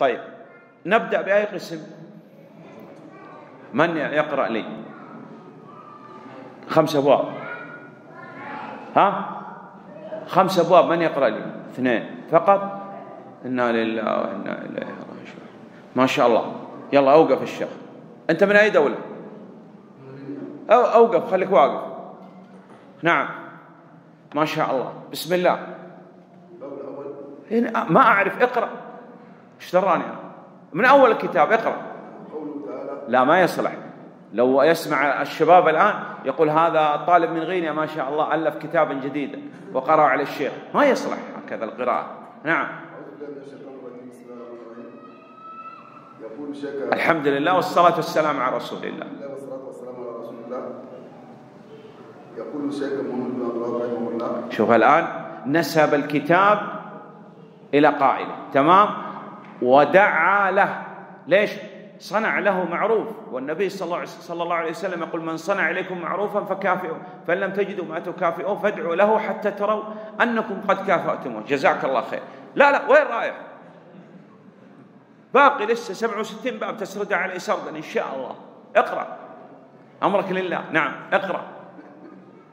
طيب نبدأ بأي قسم؟ من يقرأ لي؟ خمس أبواب. ها؟ خمس أبواب من يقرأ لي؟ اثنين. فقط؟ إنا لله وإنا إليه راجعون. ما شاء الله. يلا أوقف الشيخ. أنت من أي دولة؟ أو أوقف خليك واقف. نعم. ما شاء الله. بسم الله. ما أعرف. اقرأ. إيش دراني أنا. من أول الكتاب اقرأ. لا ما يصلح. لو يسمع الشباب الآن يقول هذا طالب من غينيا ما شاء الله ألف كتابا جديدا وقرأ على الشيخ. ما يصلح هكذا القراءة. نعم. الحمد لله والصلاة والسلام على رسول الله يقول رحمه الله. شوف الآن نسب الكتاب إلى قائله. تمام؟ ودعا له. ليش؟ صنع له معروف. والنبي صلى الله, عليه وسلم يقول من صنع إليكم معروفا فكافئوا فإن لم تجدوا ما تكافئوه فادعوا له حتى تروا أنكم قد كافأتموه. جزاك الله خير. لا لا وين رايح؟ باقي لسه 67 باب تسردها عليه سردا إن شاء الله. اقرأ. أمرك لله. نعم اقرأ.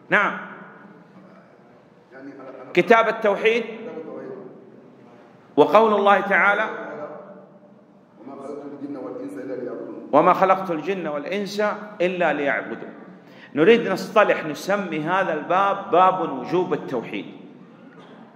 نعم. كتاب التوحيد وقول الله تعالى وما خلقت الجن والإنس إلا ليعبدون. نريد نصطلح نسمي هذا الباب باب وجوب التوحيد.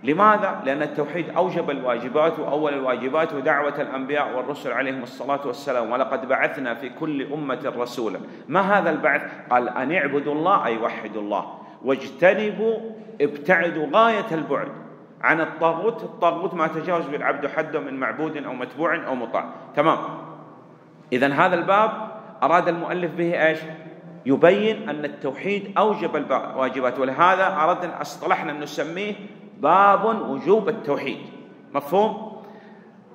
لماذا؟ لأن التوحيد أوجب الواجبات وأول الواجبات ودعوة الأنبياء والرسل عليهم الصلاة والسلام. ولقد بعثنا في كل أمة رسولا. ما هذا البعث؟ قال أن اعبدوا الله أي وحدوا الله. واجتنبوا ابتعدوا غاية البعد عن الطاغوت. الطاغوت ما تجاوز بالعبد حده من معبود أو متبوع أو مطاع. تمام. إذا هذا الباب أراد المؤلف به إيش؟ يبين أن التوحيد أوجب الواجبات ولهذا أردنا أصطلحنا أن نسميه باب وجوب التوحيد. مفهوم؟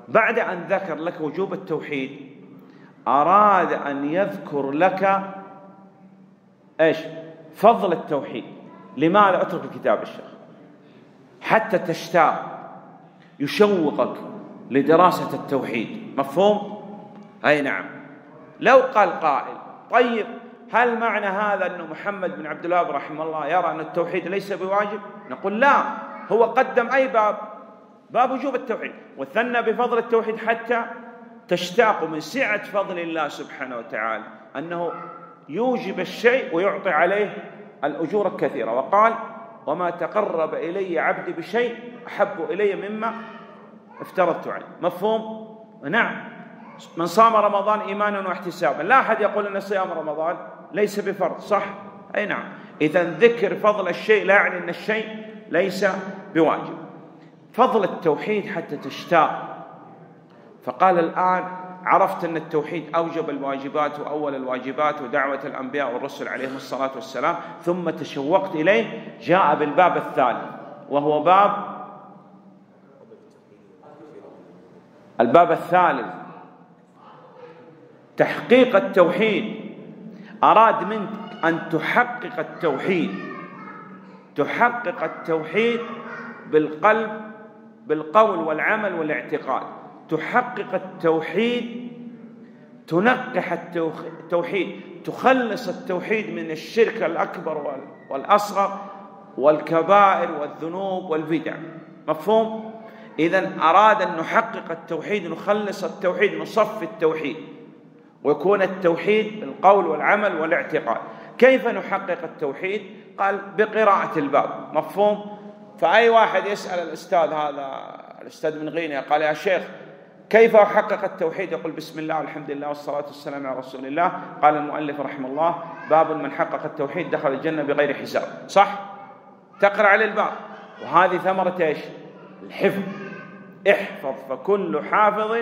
بعد أن ذكر لك وجوب التوحيد أراد أن يذكر لك إيش؟ فضل التوحيد. لماذا؟ اترك الكتاب الشيخ حتى تشتاق يشوقك لدراسة التوحيد. مفهوم؟ أي نعم. لو قال قائل طيب هل معنى هذا أن محمد بن عبد الوهاب رحمه الله يرى أن التوحيد ليس بواجب؟ نقول لا هو قدم أي باب؟ باب وجوب التوحيد. وثنى بفضل التوحيد حتى تشتاق من سعة فضل الله سبحانه وتعالى أنه يوجب الشيء ويعطي عليه الأجور الكثيرة. وقال وما تقرب إلي عبدي بشيء أحب إلي مما افترضت عليه. مفهوم؟ نعم. من صام رمضان إيمانا واحتسابا. لا أحد يقول أن صيام رمضان ليس بفرض صح؟ أي نعم. إذا ذكر فضل الشيء لا يعني أن الشيء ليس بواجب. فضل التوحيد حتى تشتاق. فقال الآن عرفت أن التوحيد أوجب الواجبات وأول الواجبات ودعوة الأنبياء والرسل عليهم الصلاة والسلام. ثم تشوقت إليه جاء بالباب الثاني وهو باب الباب الثالث. تحقيق التوحيد. أراد منك أن تحقق التوحيد. تحقق التوحيد بالقلب بالقول والعمل والاعتقاد. تحقق التوحيد تنقح التوحيد. تخلص التوحيد من الشرك الأكبر والأصغر والكبائر والذنوب والبدع. مفهوم؟ إذا أراد أن نحقق التوحيد نخلص التوحيد نصفي التوحيد. ويكون التوحيد بالقول والعمل والاعتقاد. كيف نحقق التوحيد؟ قال بقراءة الباب. مفهوم؟ فأي واحد يسأل الأستاذ هذا الأستاذ من غينيا قال يا شيخ كيف أحقق التوحيد؟ يقول بسم الله والحمد لله والصلاة والسلام على رسول الله. قال المؤلف رحمه الله باب من حقق التوحيد دخل الجنة بغير حساب. صح؟ تقرأ على الباب. وهذه ثمرة إيش؟ الحفظ. احفظ فكل حافظ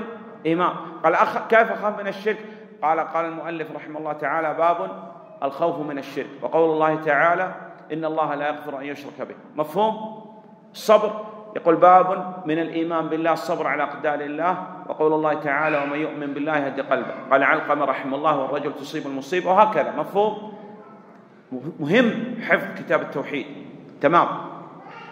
إمام. قال أخ كيف أخاف من الشرك؟ قال قال المؤلف رحمه الله تعالى باب الخوف من الشرك. وقول الله تعالى إن الله لا يغفر أن يشرك به. مفهوم؟ الصبر. يقول باب من الإيمان بالله الصبر على أقدار الله. وقول الله تعالى ومن يؤمن بالله يهدي قلبه. قال علقمة رحمه الله والرجل تصيب المصيبة وهكذا. مفهوم؟ مهم حفظ كتاب التوحيد. تمام.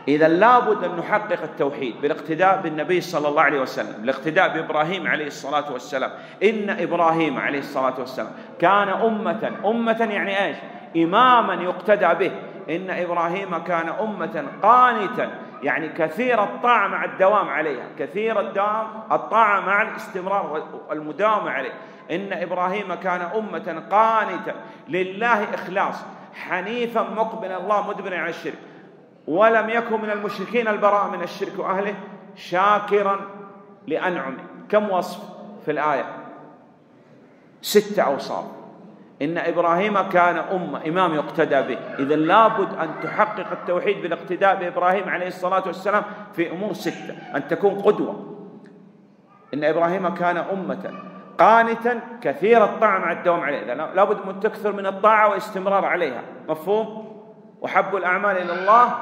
إذا لابد أن نحقق التوحيد بالاقتداء بالنبي صلى الله عليه وسلم الاقتداء بإبراهيم عليه الصلاة والسلام. إن إبراهيم عليه الصلاة والسلام كان أمة أمة يعني إيش؟ إماما يقتدى به. إن إبراهيم كان أمة قانتا يعني كثير الطاعة مع الدوام عليها كثير الدوام الطاعة مع الاستمرار والمداومة عليه. إن إبراهيم كان أمة قانتا لله إخلاص حنيفا مقبلا الله مدبرا على الشرك. ولم يكن من المشركين البراء من الشرك وأهله شاكرا لأنعمه كم وصف في الآية؟ ستة أوصاف. إن إبراهيم كان أمة إمام يقتدى به. إذا لابد أن تحقق التوحيد بالاقتداء بإبراهيم عليه الصلاة والسلام في أمور ستة. أن تكون قدوة. إن إبراهيم كان أمة قانتا كثير الطاعة مع الدوام عليه. لابد من تكثر من الطاعة واستمرار عليها. مفهوم؟ وحب الأعمال إلى الله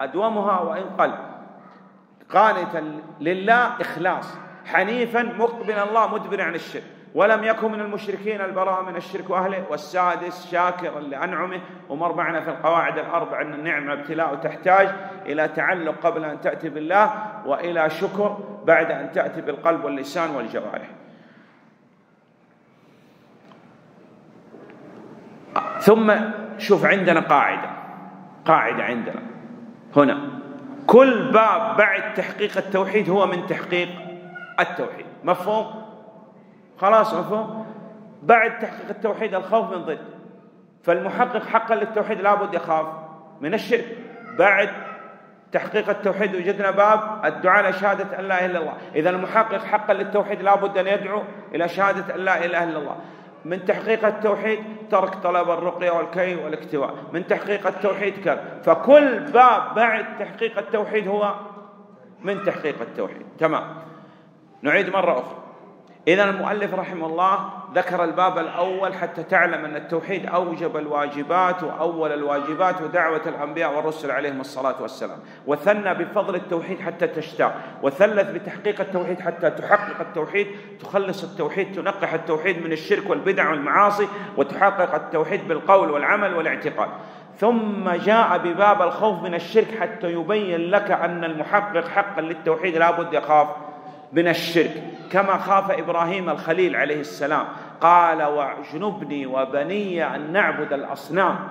أدومها وإن قل. قانتا لله إخلاص. حنيفا مقبلا الله مدبرا عن الشرك. ولم يكن من المشركين البراء من الشرك وأهله. والسادس شاكرا لأنعمه. ومر معنا في القواعد الأربع أن النعمة ابتلاء تحتاج إلى تعلق قبل أن تأتي بالله وإلى شكر بعد أن تأتي بالقلب واللسان والجوارح. ثم شوف عندنا قاعدة. قاعدة عندنا. هنا. كل باب بعد تحقيق التوحيد هو من تحقيق التوحيد. مفهوم؟ خلاص مفهوم؟ بعد تحقيق التوحيد الخوف من ضد. فالمحقق حقا للتوحيد لابد يخاف من الشرك. بعد تحقيق التوحيد وجدنا باب الدعاء لشهادة أن لا إله إلا الله. إذا المحقق حقا للتوحيد لابد أن يدعو إلى شهادة أن لا إله إلا الله. من تحقيق التوحيد ترك طلب الرقية والكي والاكتواء. من تحقيق التوحيد كذا. فكل باب بعد تحقيق التوحيد هو من تحقيق التوحيد. تمام. نعيد مرة أخرى. إذا المؤلف رحمه الله ذكر الباب الأول حتى تعلم أن التوحيد أوجب الواجبات وأول الواجبات ودعوة الأنبياء والرسل عليهم الصلاة والسلام. وثنى بفضل التوحيد حتى تشتاق. وثلث بتحقيق التوحيد حتى تحقق التوحيد. تخلص التوحيد تنقح التوحيد من الشرك والبدع والمعاصي. وتحقق التوحيد بالقول والعمل والاعتقاد. ثم جاء بباب الخوف من الشرك حتى يبين لك أن المحقق حقا للتوحيد لابد يخاف من الشرك. كما خاف إبراهيم الخليل عليه السلام. قال واجنبني وبني أن نعبد الأصنام.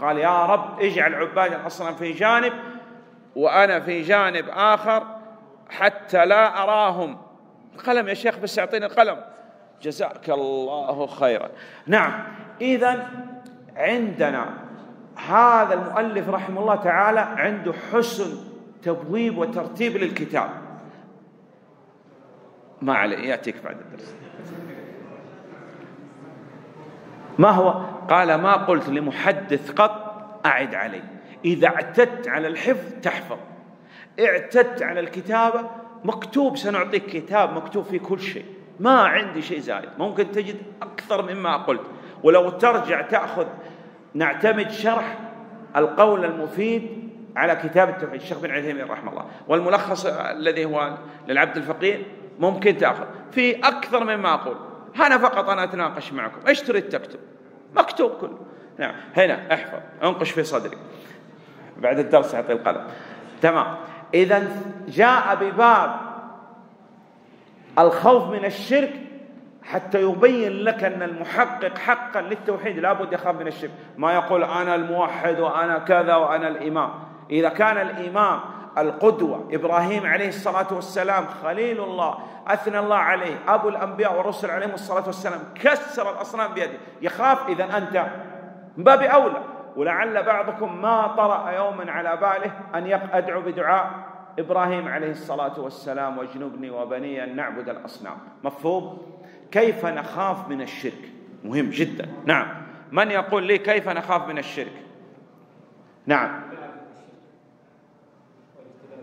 قال يا رب اجعل عباد الأصنام في جانب وأنا في جانب آخر حتى لا أراهم. قلم يا شيخ بس أعطيني القلم. جزاك الله خيرا. نعم اذا عندنا هذا المؤلف رحمه الله تعالى عنده حسن تبويب وترتيب للكتاب. ما عليه يأتيك بعد الدرس. ما هو؟ قال ما قلت لمحدث قط أعد علي إذا اعتدت على الحفظ تحفظ. اعتدت على الكتابة مكتوب سنعطيك كتاب مكتوب فيه كل شيء. ما عندي شيء زايد. ممكن تجد أكثر مما قلت. ولو ترجع تأخذ نعتمد شرح القول المفيد على كتاب التوحيد. الشيخ بن عثيمين رحمه الله. والملخص الذي هو للعبد الفقير ممكن تأخذ. في أكثر مما أقول. أنا فقط أنا أتناقش معكم. إيش تريد تكتب؟ مكتوب كله. نعم. هنا احفظ. أنقش في صدري. بعد الدرس أعطي القلم. تمام. إذا جاء بباب الخوف من الشرك حتى يبين لك أن المحقق حقا للتوحيد. لابد يخاف من الشرك. ما يقول أنا الموحد وأنا كذا وأنا الإمام. إذا كان الإمام القدوة. إبراهيم عليه الصلاة والسلام خليل الله أثنى الله عليه أبو الأنبياء والرسل عليهم الصلاة والسلام كسر الأصنام بيده. يخاف إذا أنت من باب أولى. ولعل بعضكم ما طرأ يوما على باله أن أدعو بدعاء إبراهيم عليه الصلاة والسلام واجنبني وبني أن نعبد الأصنام. مفهوم؟ كيف نخاف من الشرك؟ مهم جدا. نعم. من يقول لي كيف نخاف من الشرك؟ نعم.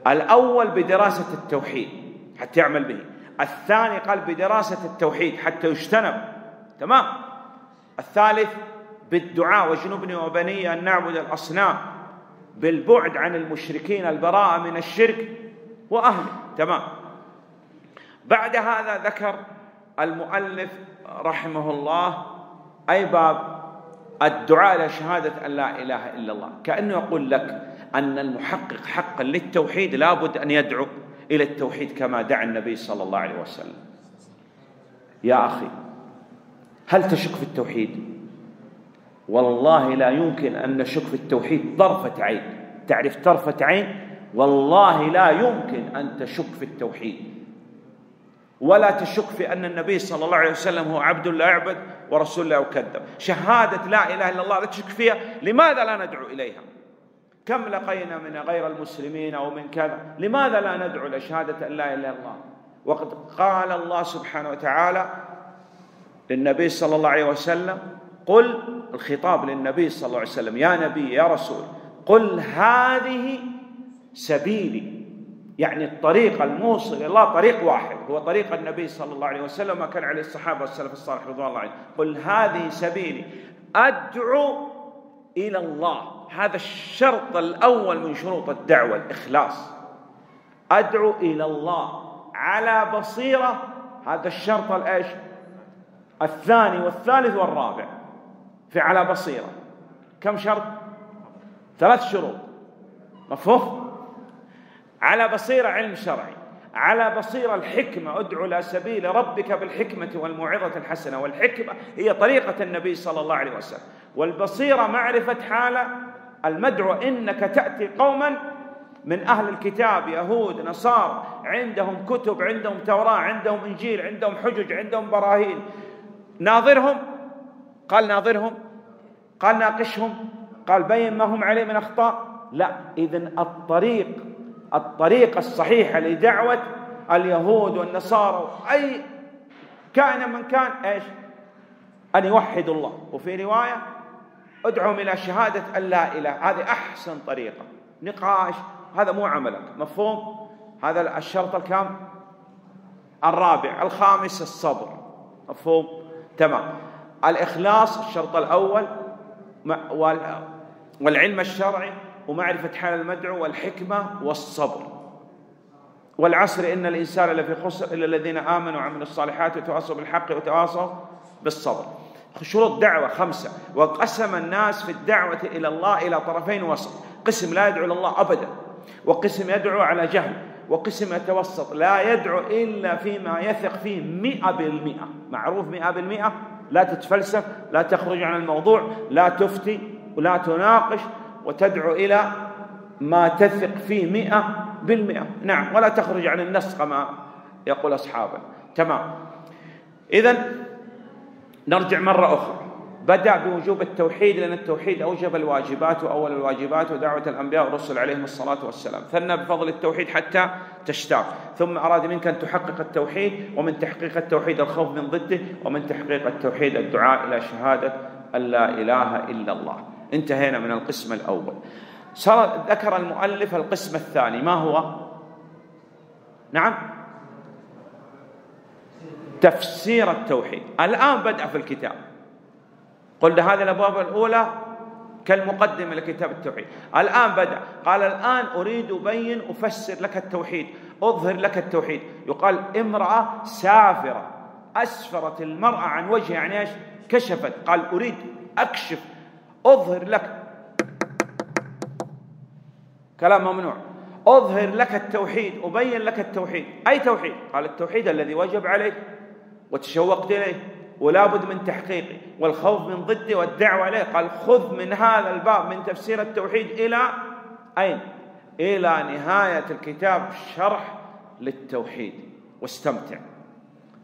الأول بدراسة التوحيد حتى يعمل به. الثاني قال بدراسة التوحيد حتى يجتنب. تمام؟ الثالث بالدعاء وجنبني وبني؟ أن نعبد الأصنام بالبعد عن المشركين البراءة من الشرك وأهله. تمام؟ بعد هذا ذكر المؤلف رحمه الله أي باب الدعاء لشهادة أن لا إله إلا الله. كأنه يقول لك أن المحقق حقا للتوحيد لابد أن يدعو إلى التوحيد كما دعا النبي صلى الله عليه وسلم. يا أخي هل تشك في التوحيد؟ والله لا يمكن أن نشك في التوحيد طرفة عين. تعرف طرفة عين؟ والله لا يمكن أن تشك في التوحيد. ولا تشك في أن النبي صلى الله عليه وسلم هو عبد لا يعبد ورسول لا يكذب. شهادة لا إله إلا الله لا تشك فيها لماذا لا ندعو إليها؟ كم لقينا من غير المسلمين أو من كذا؟ لماذا لا ندعو لشهادة أن لا إله إلا الله؟ وقد قال الله سبحانه وتعالى للنبي صلى الله عليه وسلم قل الخطاب للنبي صلى الله عليه وسلم يا نبي يا رسول قل هذه سبيلي. يعني الطريق الموصل إلى الله طريق واحد هو طريق النبي صلى الله عليه وسلم ما كان عليه الصحابة والسلف الصالح رضوان الله عليهم. قل هذه سبيلي. أدعو إلى الله. هذا الشرط الأول من شروط الدعوة الإخلاص. أدعو إلى الله على بصيرة هذا الشرط الإيش؟ الثاني والثالث والرابع. في على بصيرة. كم شرط؟ ثلاث شروط. مفهوم؟ على بصيرة علم شرعي. على بصيرة الحكمة. أدعو إلى سبيل ربك بالحكمة والموعظة الحسنة والحكمة. هي طريقة النبي صلى الله عليه وسلم. والبصيرة معرفة حال المدعو إنك تأتي قوما من أهل الكتاب يهود نصارى عندهم كتب عندهم توراة عندهم إنجيل عندهم حجج عندهم براهين. ناظرهم؟ قال ناظرهم. قال ناقشهم. قال بين ما هم عليه من أخطاء؟ لا. إذن الطريق الطريقة الصحيحة لدعوة اليهود والنصارى أي كائن من كان إيش؟ أن يوحدوا الله. وفي رواية ادعهم إلى شهادة أن لا إله. هذه أحسن طريقة. نقاش. هذا مو عملك. مفهوم؟ هذا الشرط الكام؟ الرابع. الخامس الصبر. مفهوم؟ تمام. الإخلاص الشرط الأول. والعلم الشرعي ومعرفة حال المدعو والحكمة والصبر. والعصر إن الإنسان لفي خسر إلا الذين آمنوا وعملوا الصالحات وتواصوا بالحق وتواصوا بالصبر. شروط دعوة خمسة. وقسم الناس في الدعوة إلى الله إلى طرفين وسط. قسم لا يدعو إلى الله أبدا. وقسم يدعو على جهل. وقسم يتوسط. لا يدعو إلا فيما يثق فيه مئة بالمئة. معروف مئة بالمئة؟ لا تتفلسف لا تخرج عن الموضوع لا تفتي ولا تناقش وتدعو إلى ما تثق فيه مئة بالمئة. نعم ولا تخرج عن النص كما يقول أصحابه. تمام. إذا نرجع مرة أخرى. بدأ بوجوب التوحيد لأن التوحيد أوجب الواجبات وأول الواجبات ودعوة الأنبياء والرسل عليهم الصلاة والسلام. ثنى بفضل التوحيد حتى تشتاق. ثم أراد منك أن تحقق التوحيد ومن تحقيق التوحيد الخوف من ضده ومن تحقيق التوحيد الدعاء إلى شهادة أن لا إله إلا الله. انتهينا من القسم الأول. ذكر المؤلف القسم الثاني. ما هو؟ نعم؟ تفسير التوحيد. الآن بدأ في الكتاب. قلنا هذه الأبواب الأولى كالمقدمة لكتاب التوحيد. الآن بدأ. قال الآن أريد أبين أفسر لك التوحيد. أظهر لك التوحيد. يقال امرأة سافرة. أسفرت المرأة عن وجهها. يعني إيش؟ كشفت. قال أريد أكشف. أظهر لك. كلام ممنوع. أظهر لك التوحيد. أبين لك التوحيد. أي توحيد؟ قال التوحيد الذي وجب عليك وتشوقت إليه ولا بد من تحقيقه والخوف من ضده والدعوة إليه قال خذ من هذا الباب من تفسير التوحيد إلى أين؟ إلى نهاية الكتاب شرح للتوحيد. واستمتع.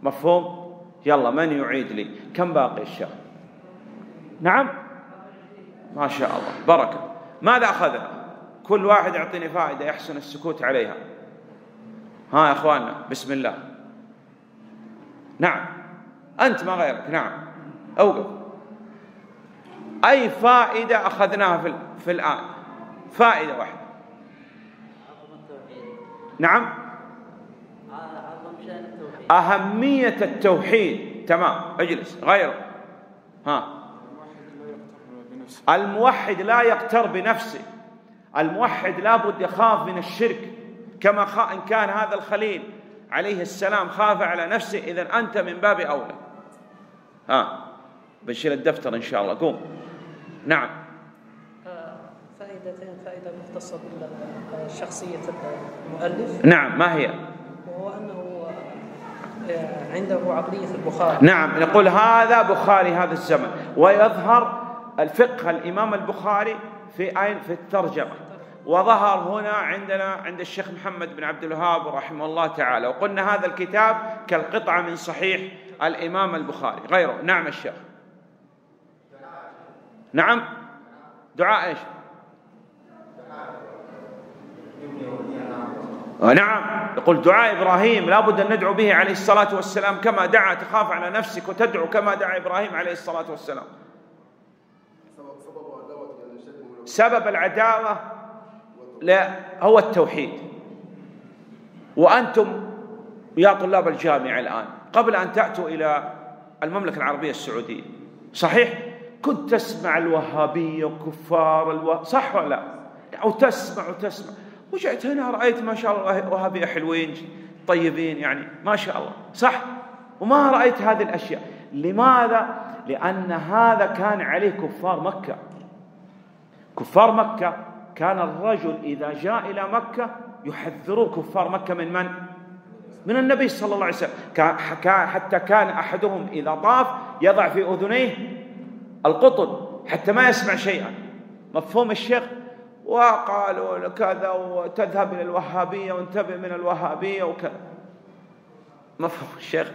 مفهوم؟ يلا من يعيد لي؟ كم باقي الشيخ نعم؟ ما شاء الله. بركة ماذا أخذنا؟ كل واحد يعطيني فائدة يحسن السكوت عليها. ها يا أخواننا بسم الله. نعم. أنت ما غيرك نعم. أوقف. أي فائدة أخذناها في, في الآن؟ فائدة واحدة. نعم. أهمية التوحيد. تمام. اجلس. غيره ها. الموحد لا يقتر بنفسه. الموحد لابد يخاف من الشرك. كما خا إن كان هذا الخليل عليه السلام خاف على نفسه إذا أنت من باب أولى. ها بشيل الدفتر إن شاء الله. قوم. نعم. فائدة فائدتين فائدة مختصة بشخصية المؤلف. نعم ما هي؟ وهو أنه آه، عنده عقلية البخاري. نعم نقول هذا بخاري هذا الزمن. ويظهر الفقه الإمام البخاري في أين؟ في الترجمة. وظهر هنا عندنا عند الشيخ محمد بن عبد الوهاب رحمه الله تعالى. وقلنا هذا الكتاب كالقطعة من صحيح الإمام البخاري. غيره. نعم الشيخ. نعم. دعاء إيش؟ نعم. يقول دعاء إبراهيم لابد أن ندعو به عليه الصلاة والسلام كما دعا تخاف على نفسك وتدعو كما دعا إبراهيم عليه الصلاة والسلام. سبب العداوة لا هو التوحيد. وأنتم يا طلاب الجامعة الآن قبل أن تأتوا إلى المملكة العربية السعودية صحيح؟ كنت تسمع الوهابية وكفار الوه... صح ولا لا؟ أو تسمع وتسمع. وجيت هنا رأيت ما شاء الله الوهابيه حلوين طيبين يعني ما شاء الله. صح؟ وما رأيت هذه الأشياء. لماذا؟ لأن هذا كان عليه كفار مكة. كفار مكة كان الرجل إذا جاء إلى مكة يحذرون كفار مكة من من؟ من النبي صلى الله عليه وسلم. حتى كان أحدهم إذا طاف يضع في أذنيه القطن حتى ما يسمع شيئا. مفهوم الشيخ؟ وقالوا كذا وتذهب إلى الوهابية وانتبه من الوهابية وكذا. مفهوم الشيخ؟